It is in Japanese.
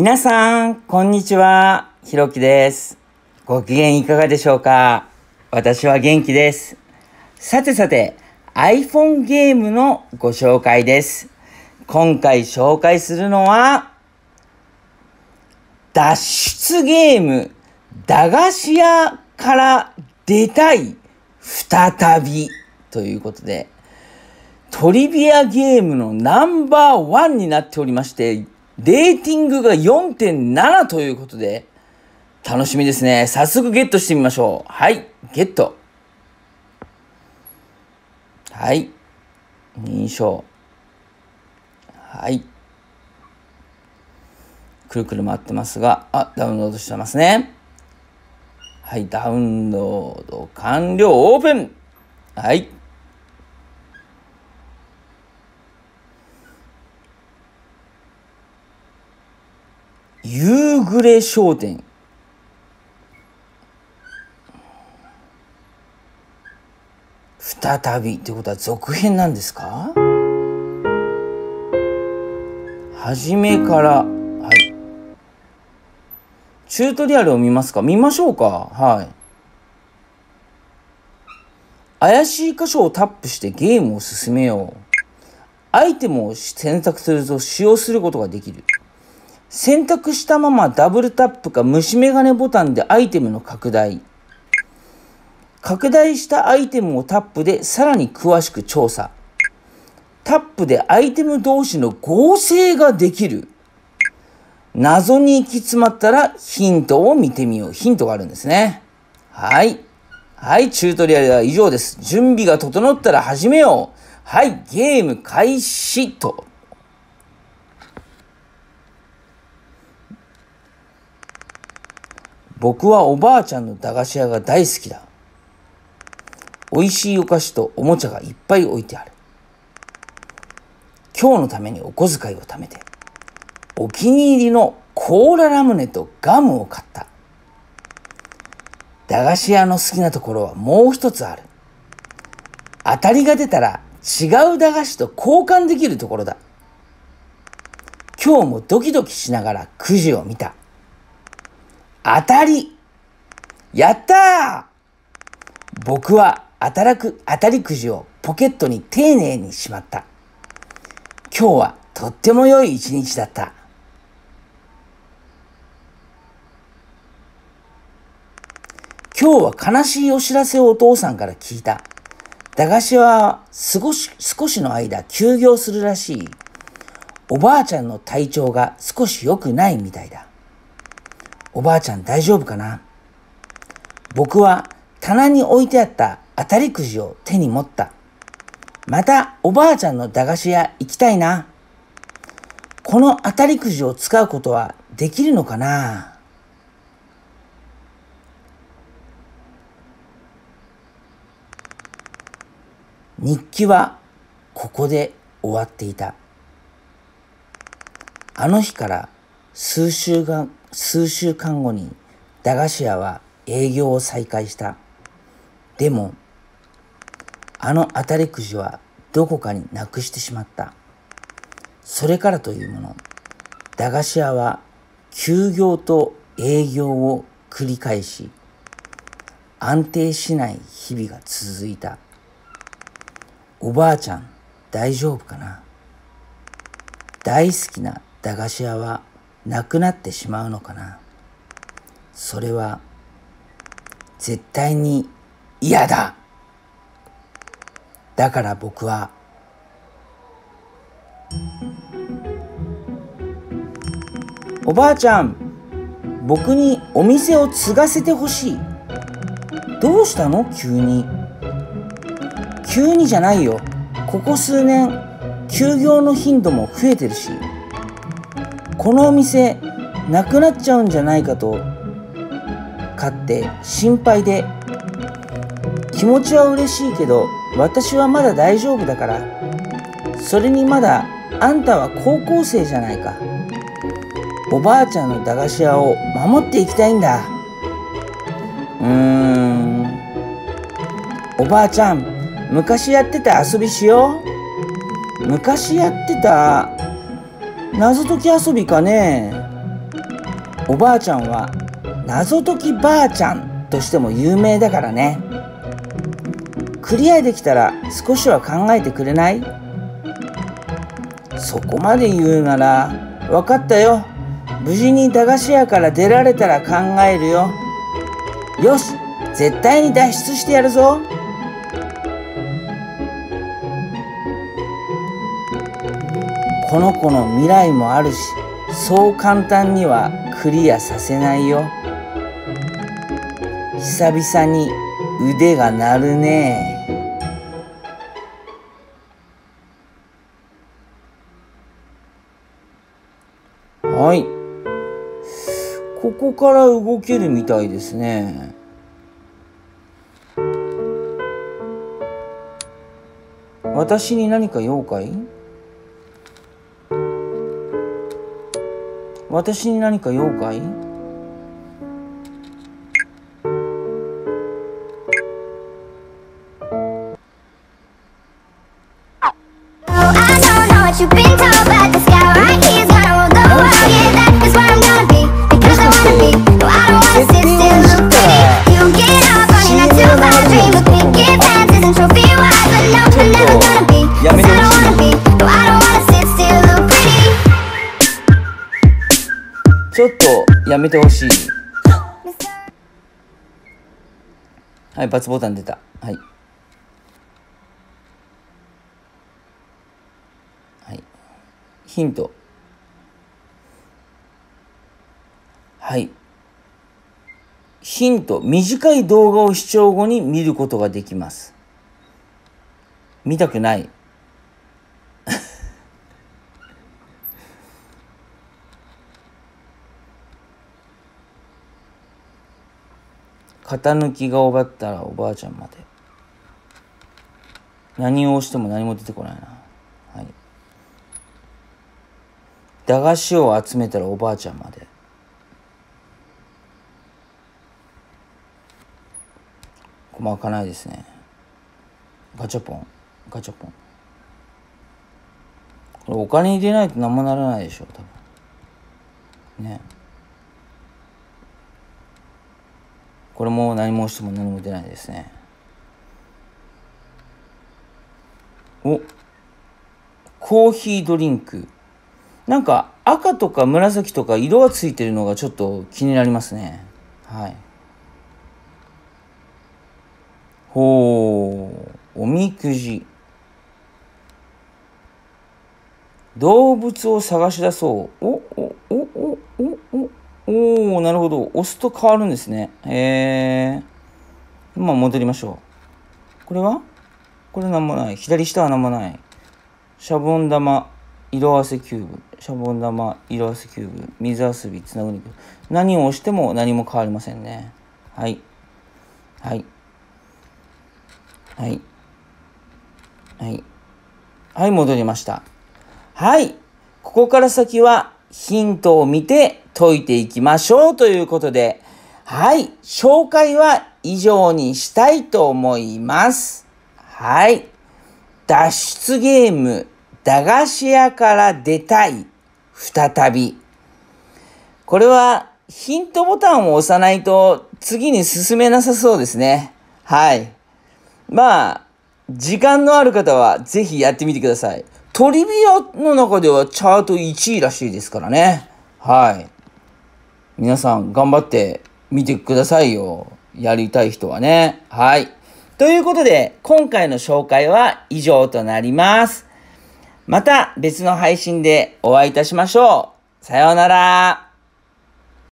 皆さん、こんにちは。ひろきです。ご機嫌いかがでしょうか？私は元気です。さてさて、iPhone ゲームのご紹介です。今回紹介するのは、脱出ゲーム、駄菓子屋から出たい、再び、ということで、トリビアゲームのナンバーワンになっておりまして、レーティングが4.7ということで、楽しみですね。早速ゲットしてみましょう。はい、ゲット。はい、認証。はい。くるくる回ってますが、あ、ダウンロードしてますね。はい、ダウンロード完了、オープンはい。夕暮れ商店。再びってことは続編なんですか？初めから、はい。チュートリアルを見ますか？見ましょうか？はい。怪しい箇所をタップしてゲームを進めよう。アイテムを選択すると使用することができる。選択したままダブルタップか虫眼鏡ボタンでアイテムの拡大。拡大したアイテムをタップでさらに詳しく調査。タップでアイテム同士の合成ができる。謎に行き詰まったらヒントを見てみよう。ヒントがあるんですね。はい。はい、チュートリアルは以上です。準備が整ったら始めよう。はい、ゲーム開始と。僕はおばあちゃんの駄菓子屋が大好きだ。美味しいお菓子とおもちゃがいっぱい置いてある。今日のためにお小遣いを貯めて、お気に入りのコーララムネとガムを買った。駄菓子屋の好きなところはもう一つある。当たりが出たら違う駄菓子と交換できるところだ。今日もドキドキしながらくじを見た。当たりやったー僕は当たらく、当たりくじをポケットに丁寧にしまった。今日はとっても良い一日だった。今日は悲しいお知らせをお父さんから聞いた。駄菓子は少し、少しの間休業するらしい。おばあちゃんの体調が少し良くないみたいだ。おばあちゃん大丈夫かな？僕は棚に置いてあった当たりくじを手に持った。またおばあちゃんの駄菓子屋行きたいな。この当たりくじを使うことはできるのかな？日記はここで終わっていた。あの日から数週間、数週間後に駄菓子屋は営業を再開した。でも、あの当たりくじはどこかになくしてしまった。それからというもの、駄菓子屋は休業と営業を繰り返し、安定しない日々が続いた。おばあちゃん、大丈夫かな？大好きな駄菓子屋はなくなってしまうのかな。それは絶対に嫌だ。だから僕はおばあちゃん僕にお店を継がせてほしい。どうしたの？急に。急にじゃないよ。ここ数年休業の頻度も増えてるし。このお店なくなっちゃうんじゃないかとかって心配で気持ちは嬉しいけど私はまだ大丈夫だから。それにまだあんたは高校生じゃないか。おばあちゃんの駄菓子屋を守っていきたいんだ。うーん。おばあちゃん昔やってた遊びしよう。昔やってた謎解き遊びかね？おばあちゃんは謎解きばあちゃんとしても有名だからね。クリアできたら少しは考えてくれない？そこまで言うなら分かったよ。無事に駄菓子屋から出られたら考えるよ。よし絶対に脱出してやるぞ。この子の未来もあるしそう簡単にはクリアさせないよ。久々に腕が鳴るね。はい。ここから動けるみたいですね。私に何か用かい？私に何か用かい「Oh, I know what you've been talking やめてほしい。はい×ボタン出た。はい。はい。ヒント。はい。ヒント。短い動画を視聴後に見ることができます。見たくない。型抜きが終わったらおばあちゃんまで。何を押しても何も出てこないな。はい。駄菓子を集めたらおばあちゃんまで。ここも開かないですね。ガチャポン。ガチャポン。これお金入れないと何もならないでしょ多分。ね。これも何も押しても何も出ないですね。おコーヒードリンク。なんか赤とか紫とか色がついてるのがちょっと気になりますね。はい。ほうおみくじ。動物を探し出そう。おおおおおおおなるほど。押すと変わるんですね。へえまあ戻りましょう。これは？これなんもない。左下はなんもない。シャボン玉色あせキューブ。シャボン玉色あせキューブ。水遊びつなぐに何を押しても何も変わりませんね。はい。はい。はい。はい。はい戻りました。はい。ここから先はヒントを見て解いていきましょうということで、はい、紹介は以上にしたいと思います。はい。脱出ゲーム、駄菓子屋から出たい、再び。これはヒントボタンを押さないと次に進めなさそうですね。はい。まあ、時間のある方はぜひやってみてください。トリビアの中ではチャート1位らしいですからね。はい。皆さん頑張って見てくださいよ。やりたい人はね。はい。ということで、今回の紹介は以上となります。また別の配信でお会いいたしましょう。さようなら。